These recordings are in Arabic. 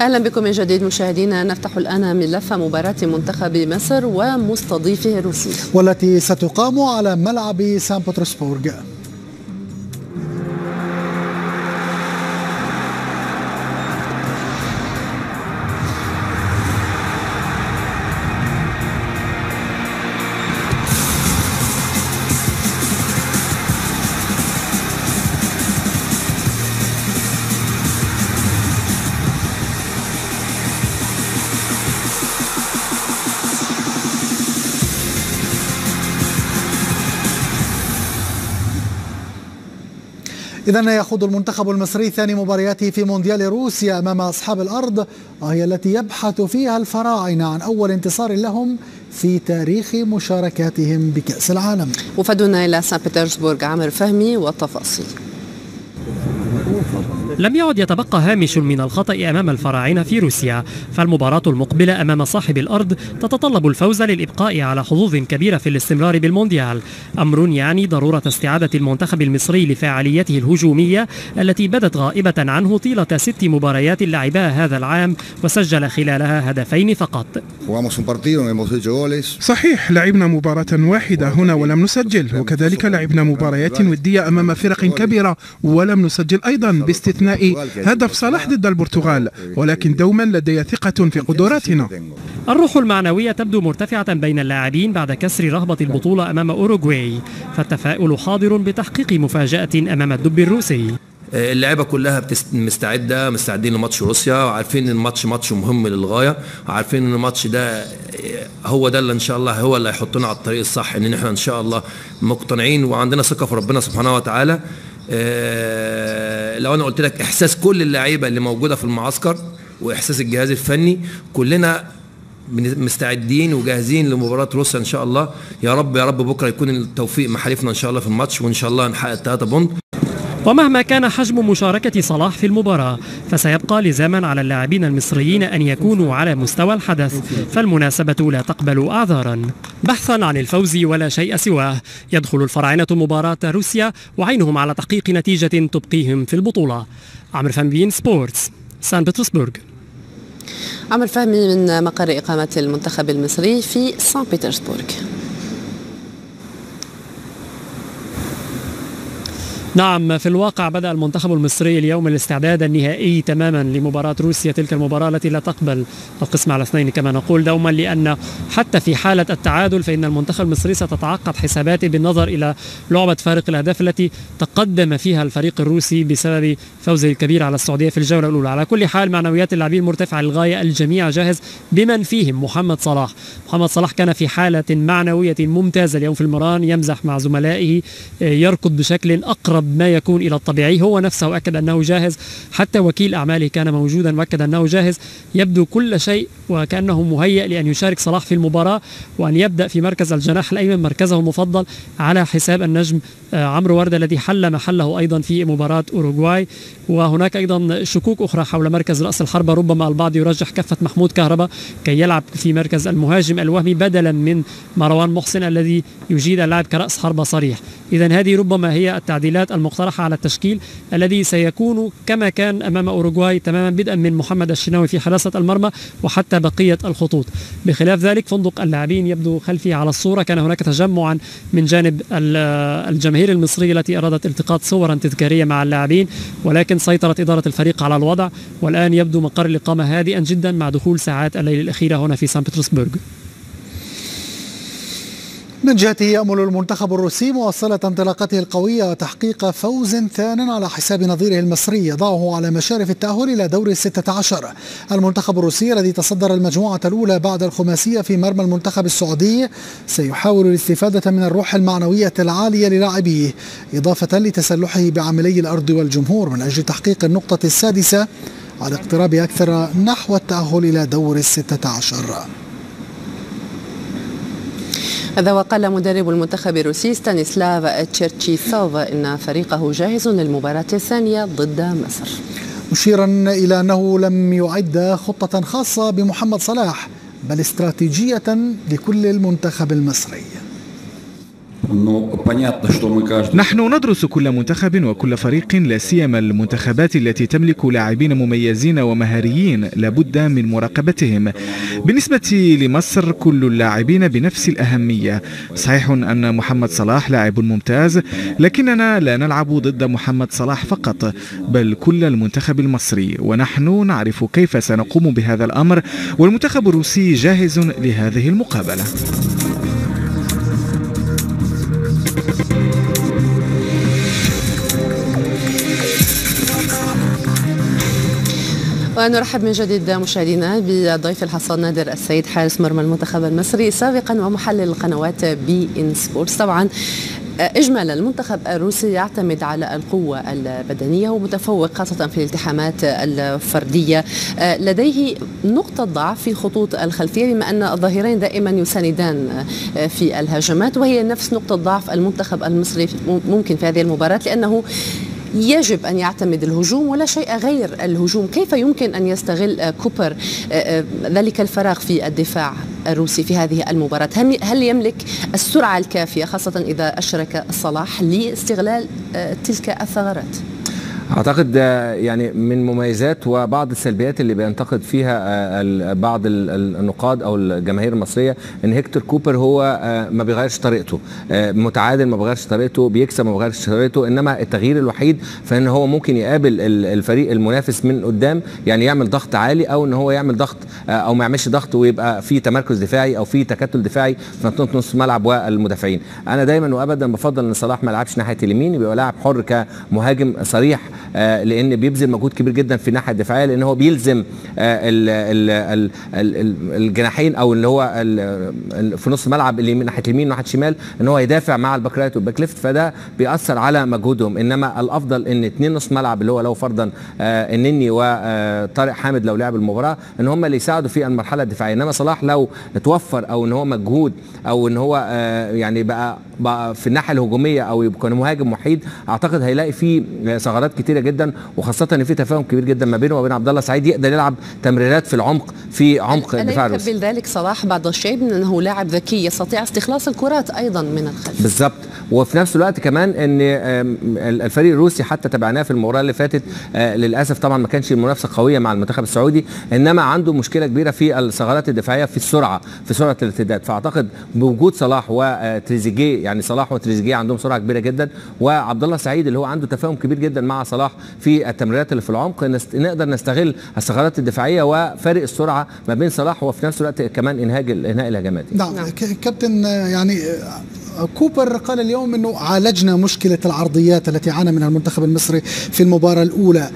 أهلا بكم من جديد مشاهدينا نفتح الآن ملف مباراة منتخب مصر ومستضيفه روسيا والتي ستقام على ملعب سان بطرسبورغ. إذا يخوض المنتخب المصري ثاني مبارياته في مونديال روسيا أمام أصحاب الأرض وهي التي يبحث فيها الفراعنة عن أول انتصار لهم في تاريخ مشاركاتهم بكأس العالم. وفدنا إلى سان بطرسبورغ عامر فهمي والتفاصيل. لم يعد يتبقى هامش من الخطأ أمام الفراعنة في روسيا فالمباراة المقبلة أمام صاحب الأرض تتطلب الفوز للإبقاء على حظوظ كبيرة في الاستمرار بالمونديال. أمر يعني ضرورة استعادة المنتخب المصري لفاعليته الهجومية التي بدت غائبة عنه طيلة ست مباريات لعبها هذا العام وسجل خلالها هدفين فقط. صحيح لعبنا مباراة واحدة هنا ولم نسجل وكذلك لعبنا مباريات ودية أمام فرق كبيرة ولم نسجل أيضا باستثناء باستثناء هدف صلاح ضد البرتغال. ولكن دوما لدي ثقة في قدراتنا. الروح المعنوية تبدو مرتفعة بين اللاعبين بعد كسر رهبة البطولة أمام أوروغواي. فالتفاؤل حاضر بتحقيق مفاجأة أمام الدب الروسي. اللعيبة كلها مستعدة مستعدين لماتش روسيا وعارفين إن الماتش ماتش مهم للغاية وعارفين إن الماتش ده هو ده اللي إن شاء الله هو اللي هيحطنا على الطريق الصح إن إحنا إن شاء الله مقتنعين وعندنا ثقة في ربنا سبحانه وتعالى. لو أنا قلت لك إحساس كل اللعيبة اللي موجودة في المعسكر وإحساس الجهاز الفني كلنا مستعدين وجاهزين لمباراة روسيا إن شاء الله. يا رب يا رب بكرة يكون التوفيق محالفنا إن شاء الله في الماتش وإن شاء الله نحقق الثلاثه بونت. ومهما كان حجم مشاركة صلاح في المباراة فسيبقى لزاما على اللاعبين المصريين أن يكونوا على مستوى الحدث. فالمناسبة لا تقبل أعذارا. بحثا عن الفوز ولا شيء سواه. يدخل الفراعنة مباراة روسيا وعينهم على تحقيق نتيجة تبقيهم في البطولة. عمر فهمي beIN Sports سان بطرسبورغ. عمر فهمي من مقر إقامة المنتخب المصري في سان بطرسبورغ نعم في الواقع بدأ المنتخب المصري اليوم الاستعداد النهائي تماما لمباراة روسيا تلك المباراة التي لا تقبل القسم على اثنين كما نقول دوما لأن حتى في حالة التعادل فإن المنتخب المصري ستتعقد حساباته بالنظر إلى لعبة فارق الأهداف التي تقدم فيها الفريق الروسي بسبب فوزه الكبير على السعودية في الجولة الأولى. على كل حال معنويات اللاعبين مرتفعة للغاية الجميع جاهز بمن فيهم محمد صلاح. محمد صلاح كان في حالة معنوية ممتازة اليوم في المران يمزح مع زملائه يركض بشكل أقرب ما يكون إلى الطبيعي. هو نفسه أكد أنه جاهز. حتى وكيل أعماله كان موجودا وأكد أنه جاهز. يبدو كل شيء وكأنه مهيئ لأن يشارك صلاح في المباراة وأن يبدأ في مركز الجناح الأيمن مركزه المفضل على حساب النجم عمرو وردة الذي حل محله أيضا في مباراة أوروغواي. وهناك أيضا شكوك أخرى حول مركز رأس الحربة ربما البعض يرجح كفة محمود كهربا كي يلعب في مركز المهاجم الوهمي بدلا من مروان محسن الذي يجيد اللعب كرأس حربة صريح. إذا هذه ربما هي التعديلات المقترحة على التشكيل الذي سيكون كما كان أمام أوروغواي تماما بدءا من محمد الشناوي في حراسة المرمى وحتى بقية الخطوط. بخلاف ذلك فندق اللاعبين يبدو خلفي على الصورة. كان هناك تجمعا من جانب الجماهير المصرية التي أرادت التقاط صورا تذكارية مع اللاعبين ولكن سيطرت إدارة الفريق على الوضع والآن يبدو مقر الإقامة هادئا جدا مع دخول ساعات الليل الأخيرة هنا في سان بطرسبرغ. من جهته يأمل المنتخب الروسي مواصلة انطلاقته القوية وتحقيق فوز ثان على حساب نظيره المصري يضعه على مشارف التأهل إلى دور الستة عشر. المنتخب الروسي الذي تصدر المجموعة الأولى بعد الخماسية في مرمى المنتخب السعودي سيحاول الاستفادة من الروح المعنوية العالية للاعبيه إضافة لتسلحه بعملي الأرض والجمهور من أجل تحقيق النقطة السادسة على اقتراب أكثر نحو التأهل إلى دور الستة عشر. هذا وقال مدرب المنتخب الروسي ستانيسلاف تشيرتشيسوف إن فريقه جاهز للمباراة الثانية ضد مصر. مشيرا إلى أنه لم يعد خطة خاصة بمحمد صلاح بل استراتيجية لكل المنتخب المصري. نحن ندرس كل منتخب وكل فريق لا سيما المنتخبات التي تملك لاعبين مميزين ومهاريين لابد من مراقبتهم. بالنسبة لمصر كل اللاعبين بنفس الأهمية. صحيح أن محمد صلاح لاعب ممتاز لكننا لا نلعب ضد محمد صلاح فقط بل كل المنتخب المصري. ونحن نعرف كيف سنقوم بهذا الأمر والمنتخب الروسي جاهز لهذه المقابلة. ونرحب من جديد مشاهدينا بضيف الحصاد نادر السيد حارس مرمى المنتخب المصري سابقا ومحلل القنوات beIN Sports. طبعا اجمالا المنتخب الروسي يعتمد على القوة البدنية ومتفوق خاصة في الالتحامات الفردية. لديه نقطة ضعف في خطوط الخلفية بما أن الظهيرين دائما يساندان في الهجمات وهي نفس نقطة ضعف المنتخب المصري ممكن في هذه المباراة لأنه يجب أن يعتمد الهجوم ولا شيء غير الهجوم. كيف يمكن أن يستغل كوبر ذلك الفراغ في الدفاع الروسي في هذه المباراة؟ هل يملك السرعة الكافية خاصة إذا أشرك صلاح لاستغلال تلك الثغرات؟ أعتقد يعني من مميزات وبعض السلبيات اللي بينتقد فيها بعض النقاد أو الجماهير المصرية إن هيكتور كوبر هو ما بيغيرش طريقته متعادل ما بيغيرش طريقته بيكسب ما بيغيرش طريقته إنما التغيير الوحيد فان هو ممكن يقابل الفريق المنافس من قدام يعني يعمل ضغط عالي أو إن هو يعمل ضغط أو ما يعملش ضغط ويبقى في تمركز دفاعي أو في تكتل دفاعي في منطقه نص الملعب والمدافعين. أنا دايما وابدا بفضل إن صلاح ما يلعبش ناحية اليمين يبقى لاعب حر كمهاجم صريح آه لأن بيبذل مجهود كبير جدا في الناحيه الدفاعية لأن هو بيلزم آه ال ال ال الجناحين أو اللي هو في نص الملعب اللي من ناحية اليمين وناحية الشمال إن هو يدافع مع ال back right وال back left فده بيأثر على مجهودهم. إنما الأفضل إن اثنين نص ملعب اللي هو لو فرضا آه النني وطارق حامد لو لعب المباراة إن هم اللي يساعدوا في المرحلة الدفاعية. إنما صلاح لو توفر أو إن هو مجهود أو إن هو يعني بقى, بقى في الناحية الهجومية أو يبقى مهاجم وحيد أعتقد هيلاقي فيه ثغرات كتيرة جدا وخاصة إن في تفاهم كبير جدا ما بينه وبين عبد الله سعيد يقدر يلعب تمريرات في العمق في عمق الدفاع الروسي ذلك صلاح بعض الشيء من إنه لاعب ذكي يستطيع استخلاص الكرات أيضا من الخلف. بالظبط وفي نفس الوقت كمان إن الفريق الروسي حتى تابعناه في المباراة اللي فاتت للأسف طبعا ما كانش المنافسه قوية مع المنتخب السعودي إنما عنده مشكلة كبيرة في الثغرات الدفاعية في السرعة في سرعة الارتداد. فأعتقد بوجود صلاح وتريزيجيه يعني صلاح وتريزيجيه عندهم سرعة كبيرة جدا وعبد الله سعيد اللي هو عنده تفاهم كبير جدا مع صلاح في التمريرات اللي في العمق نقدر نستغل الثغرات الدفاعية وفارق السرعة ما بين صلاح وفي نفس الوقت كمان إنهاج إنهاء الهجمات. نعم كابتن يعني كوبر قال اليوم إنه عالجنا مشكلة العرضيات التي عانى منها المنتخب المصري في المباراة الأولى.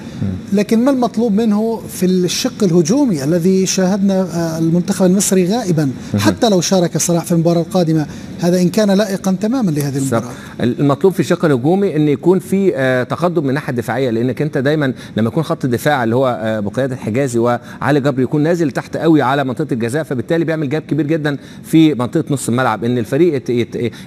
لكن ما المطلوب منه في الشق الهجومي الذي شاهدنا المنتخب المصري غائبا حتى لو شارك صلاح في المباراة القادمة. هذا إن كان لائقا تماما لهذه المباراة. المطلوب في الشق الهجومي إن يكون في تقدم من الناحيه الدفاعيه لأنك أنت دايما لما يكون خط الدفاع اللي هو بقياده حجازي وعلي جبر يكون نازل تحت قوي على منطقة الجزاء فبالتالي بيعمل جاب كبير جدا في منطقة نص الملعب. إن الفريق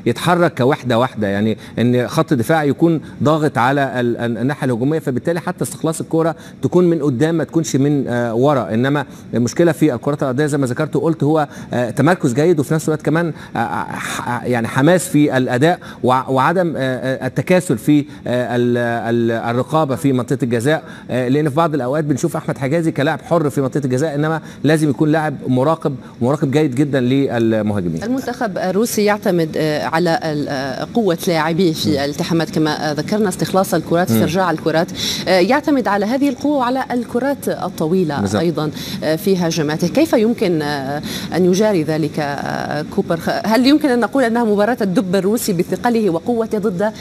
يتحرك كوحدة واحدة يعني إن خط الدفاع يكون ضاغط على الناحية الهجومية فبالتالي حتى استخلاص الكره تكون من قدام ما تكونش من ورا. إنما المشكلة في الكرات الأرضية زي ما ذكرت وقلت هو تمركز جيد وفي نفس الوقت كمان يعني حماس في الأداء وعدم التكاسل في الرقابة في منطقة الجزاء لأن في بعض الأوقات بنشوف أحمد حجازي كلاعب حر في منطقة الجزاء إنما لازم يكون لاعب مراقب مراقب جيد جدا للمهاجمين. المنتخب الروسي يعتمد على قوة لاعبيه في الالتحامات كما ذكرنا استخلاص الكرات استرجاع الكرات. يعتمد على هذه القوة وعلى الكرات الطويلة بالزبط. أيضا في هجماته كيف يمكن أن يجاري ذلك كوبر؟ هل يمكن أن نقول أنها مباراة الدب الروسي بثقله وقوته ضد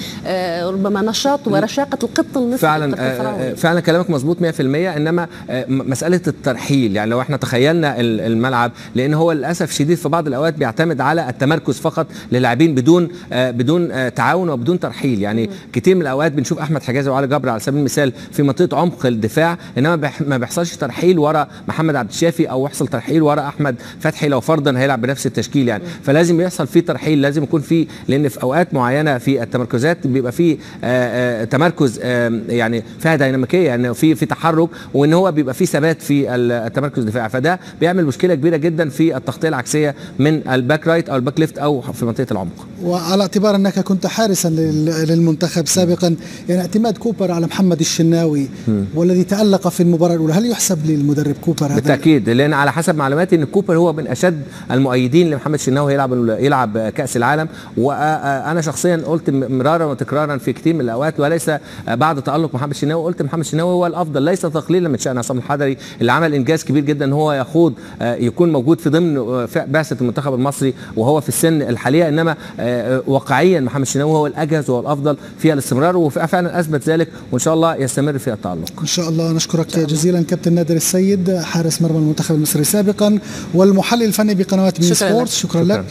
ربما نشاط ورشاقة القط المصري فعلا فعلا كلامك مظبوط 100% إنما مسألة الترحيل يعني لو إحنا تخيلنا الملعب لأن هو للأسف شديد في بعض الأوقات بيعتمد على التمركز فقط للاعبين بدون بدون تعاون وبدون ترحيل. يعني كتير من الأوقات بنشوف أحمد حجازي وعلي جبر على سبيل المثال في منطقة عمق الدفاع إنما ما بيحصلش ترحيل ورا محمد عبد الشافي أو يحصل ترحيل ورا أحمد فتحي لو فرضا هيلعب بنفس التشكيل يعني. فلازم يحصل في ترحيل لازم يكون في لأن في أوقات معينة في التمركزات بيبقى في تمركز يعني فيها ديناميكية يعني في في تحرك وإن هو بيبقى في ثبات في التمركز الدفاعي. فده بيعمل مشكلة كبيرة جدا في التغطية العكسية من ال back right أو ال back left أو في منطقة العمق. وعلى اعتبار أنك كنت حارسا للمنتخب سابقا يعني اعتماد كوبر على محمد الشناوي م. والذي تألق في المباراة الأولى هل يحسب للمدرب كوبر هذا؟ بالتأكيد لأن على حسب معلوماتي إن كوبر هو من أشد المؤيدين لمحمد الشناوي يلعب يلعب كأس العالم. وأنا شخصيا قلت مرارا وتكرارا في كثير من الأوقات وليس بعد تألق محمد الشناوي قلت محمد الشناوي هو الأفضل ليس تقليلا من شأن عصام الحضري اللي عمل إنجاز كبير جدا هو يخوض يكون موجود في ضمن بعثة المنتخب المصري وهو في السن الحالية. إنما واقعيا محمد الشناوي هو الأجهز وهو الأفضل في الاستمرار وفعلا أثبت ذلك وإن شاء الله يستمر في التالق. إن شاء الله نشكرك جزيلا كابتن نادر السيد حارس مرمى المنتخب المصري سابقا والمحلل الفني بقنوات مين سبورتس شكرا, شكرا لك.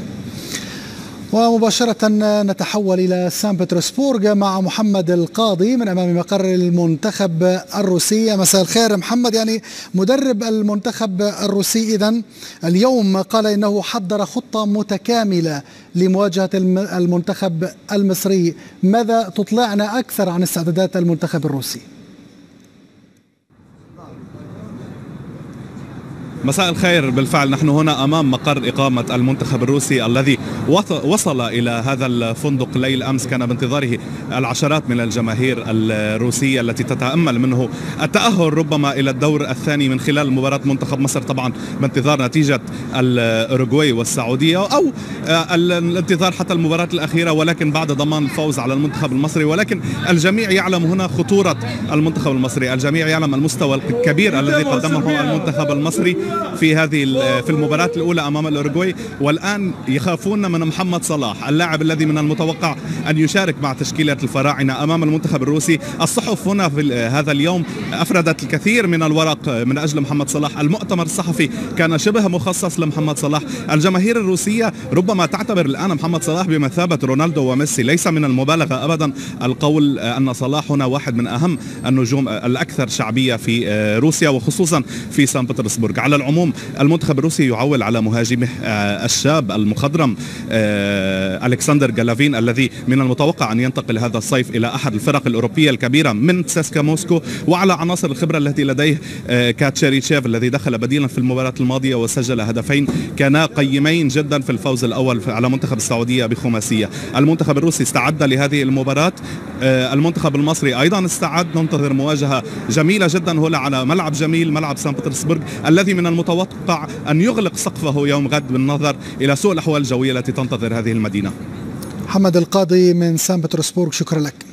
ومباشرة نتحول إلى سان بطرسبورغ مع محمد القاضي من أمام مقر المنتخب الروسي. مساء الخير محمد يعني مدرب المنتخب الروسي. إذا اليوم قال إنه حضر خطة متكاملة لمواجهة المنتخب المصري. ماذا تطلعنا أكثر عن استعدادات المنتخب الروسي؟ مساء الخير. بالفعل نحن هنا أمام مقر إقامة المنتخب الروسي الذي وصل إلى هذا الفندق ليل أمس كان بانتظاره العشرات من الجماهير الروسية التي تتأمل منه التأهل ربما إلى الدور الثاني من خلال مباراة منتخب مصر. طبعا بانتظار نتيجة الأوروغواي والسعودية أو الانتظار حتى المباراة الأخيرة ولكن بعد ضمان الفوز على المنتخب المصري. ولكن الجميع يعلم هنا خطورة المنتخب المصري. الجميع يعلم المستوى الكبير الذي قدمه المنتخب المصري. في هذه في المباراة الأولى أمام الأورجواي والآن يخافون من محمد صلاح اللاعب الذي من المتوقع أن يشارك مع تشكيلة الفراعنة أمام المنتخب الروسي. الصحف هنا في هذا اليوم أفردت الكثير من الورق من أجل محمد صلاح. المؤتمر الصحفي كان شبه مخصص لمحمد صلاح. الجماهير الروسية ربما تعتبر الآن محمد صلاح بمثابة رونالدو وميسي. ليس من المبالغة أبدا القول أن صلاح هنا واحد من أهم النجوم الأكثر شعبية في روسيا وخصوصا في سان بطرسبورغ. على العموم المنتخب الروسي يعول على مهاجمه الشاب المخضرم ألكسندر جالوفين الذي من المتوقع أن ينتقل هذا الصيف إلى أحد الفرق الأوروبية الكبيرة من سيسكا موسكو وعلى عناصر الخبرة التي لديه كتشيريشيف الذي دخل بديلا في المباراة الماضية وسجل هدفين كانا قيمين جدا في الفوز الأول على منتخب السعودية بخماسية. المنتخب الروسي استعد لهذه المباراة المنتخب المصري أيضا استعد. ننتظر مواجهة جميلة جدا هنا على ملعب جميل ملعب سان بطرسبرغ الذي من المتوقع أن يغلق سقفه يوم غد بالنظر إلى سوء الأحوال الجوية التي تنتظر هذه المدينة. محمد القاضي من سان بطرسبورغ شكرا لك.